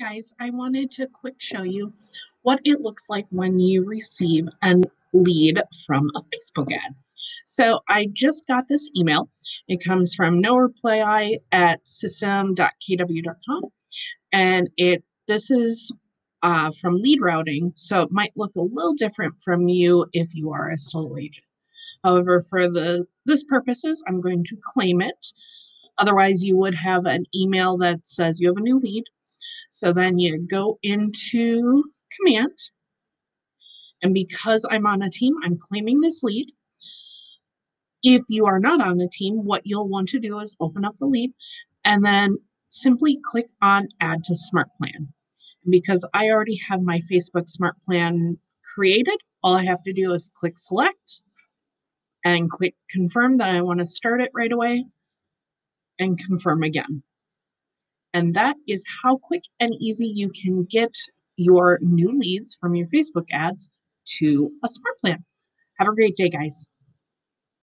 Guys, I wanted to quick show you what it looks like when you receive a lead from a Facebook ad. So I just got this email. It comes from no reply at system.kw.com and it this is uh, from lead routing, so it might look a little different from you if you are a solo agent. However, for the this purposes, I'm going to claim it. Otherwise, you would have an email that says you have a new lead. So then you go into command. And because I'm on a team, I'm claiming this lead. If you are not on a team, what you'll want to do is open up the lead and then simply click on add to smart plan. And because I already have my Facebook smart plan created, all I have to do is click select and click confirm that I want to start it right away and confirm again. And that is how quick and easy you can get your new leads from your Facebook ads to a smart plan. Have a great day, guys.